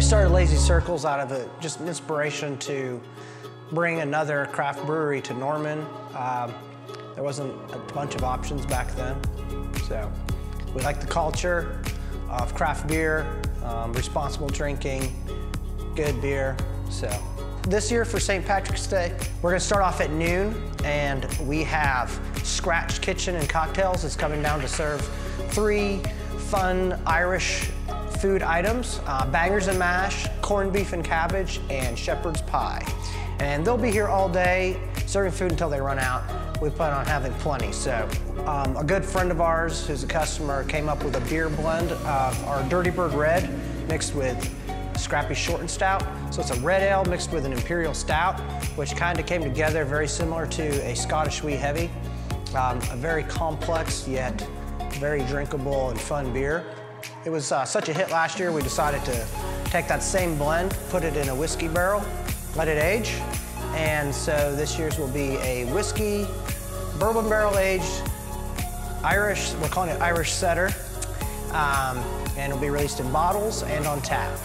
started Lazy Circles out of a, just an inspiration to bring another craft brewery to Norman. Um, there wasn't a bunch of options back then. So we like the culture of craft beer, um, responsible drinking, good beer. So this year for St. Patrick's Day, we're gonna start off at noon and we have Scratch Kitchen and Cocktails is coming down to serve three fun Irish food items, uh, bangers and mash, corned beef and cabbage, and shepherd's pie. And they'll be here all day serving food until they run out. We plan on having plenty. So um, a good friend of ours who's a customer came up with a beer blend of our Dirty Bird Red mixed with Scrappy Short and Stout. So it's a red ale mixed with an Imperial Stout, which kind of came together very similar to a Scottish Wee Heavy. Um, a very complex yet very drinkable and fun beer. It was uh, such a hit last year, we decided to take that same blend, put it in a whiskey barrel, let it age. And so this year's will be a whiskey, bourbon barrel aged, Irish, we're calling it Irish Setter. Um, and it'll be released in bottles and on tap.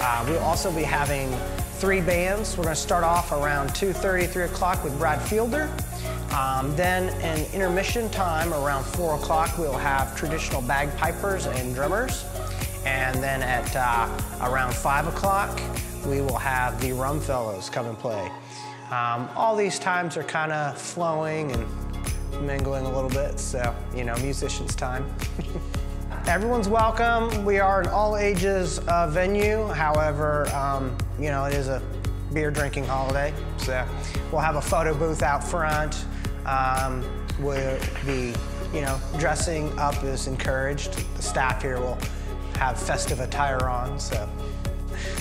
Uh, we'll also be having three bands. We're gonna start off around 2.30, 3 o'clock with Brad Fielder. Um, then in intermission time, around 4 o'clock, we'll have traditional bagpipers and drummers. And then at uh, around 5 o'clock, we will have the Rum Fellows come and play. Um, all these times are kind of flowing and mingling a little bit, so, you know, musicians' time. Everyone's welcome. We are an all ages uh, venue. However, um, you know, it is a beer drinking holiday. So we'll have a photo booth out front. Um, we'll be, you know, dressing up is encouraged. The staff here will have festive attire on. So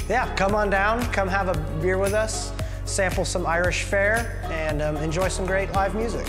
yeah, come on down, come have a beer with us, sample some Irish fare, and um, enjoy some great live music.